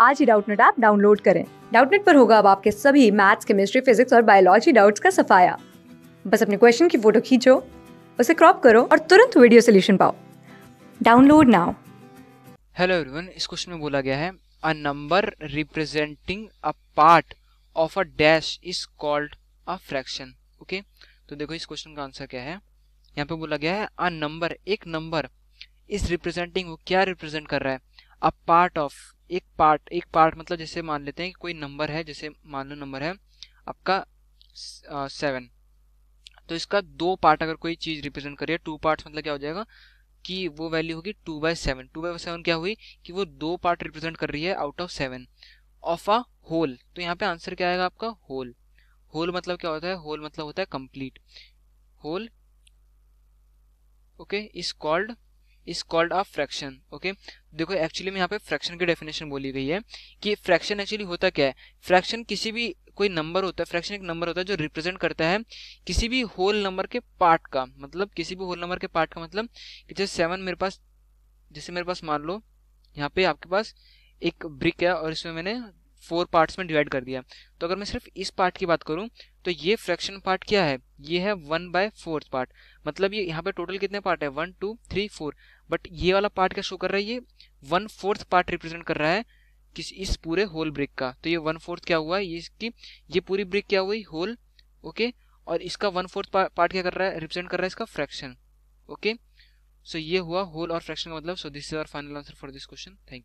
आज ही Doubtnut app download करें। डाउटनेट पर होगा अब आपके सभी मैथ्स, केमिस्ट्री, फिजिक्स और बायोलॉजी डाउट्स का सफाया। बस अपने क्वेश्चन की फ़ोटो खींचो, उसे क्रॉप करो और तुरंत वीडियो सोल्यूशन पाओ। Download now. हेलो एवरीवन इस क्वेश्चन में बोला गया है a number representing a part of a dash is called a fraction okay तो देखो इस क्वेश्चन का आंसर क्या है? यहाँ पे बोला गया है अ नंबर एक नंबर इज़ रिप्रेजेंटिंग वो क्या रिप्रेजेंट कर रहा है? अ पार्ट ऑफ़ एक पार्ट एक पार्ट मतलब जैसे मान लेते हैं कि कोई नंबर है, जैसे मान लो नंबर है आपका सेवन तो इसका दो पार्ट अगर कोई चीज़ रिप्रेजेंट करिए टू पार्ट मतलब क्या हो जाएगा कि वो वैल्यू होगी two by seven two by seven क्या हुई कि वो दो पार्ट रिप्रेजेंट कर रही है out of seven of a whole तो यहाँ पे आंसर क्या आएगा आपका? होल होल मतलब क्या होता है? होल मतलब होता है complete whole okay is called is called a fraction okay देखो एक्चुअली में यहाँ पे फ्रैक्शन की डेफिनेशन बोली गई है कि फ्रैक्शन एक्चुअली होता क्या है? फ्रैक्शन किसी भी कोई नंबर होता है फ्रैक्शन एक नंबर होता है जो रिप्रेजेंट करता है किसी भी होल नंबर के पार्ट का मतलब किसी भी होल नंबर के पार्ट का मतलब कि जैसे सेवन मेरे पास, जैसे मेरे पास मान लो, यहाँ पे आपके पास एक ब्रिक है और इसमें मैंने फोर पार्ट्स में डिवाइड कर दिया। तो अगर मैं सिर्फ़ इस पार्ट की बात करूँ तो ये फ्रैक्शन पार्ट क्या है? ये है वन बाय फोर्थ पार्ट मतलब ये यहाँ पे टोटल कितने पार्ट है? One two three four but ये वाला पार्ट क्या शो कर रहा है? ये वन फोर्थ पार्ट रिप्रेजेंट कर रहा है किस इस पूरे होल ब्रिक का। तो ये वन फोर्थ क्या हुआ? ये इसकी, ये पूरी ब्रिक क्या हुई? होल ओके और इसका वन फोर्थ पार्ट क्या कर रहा है? रिप्रेजेंट कर रहा है इसका फ्रैक्शन ओके सो ये हुआ होल और फ्रैक्शन का मतलब। So this is our final answer for this question thank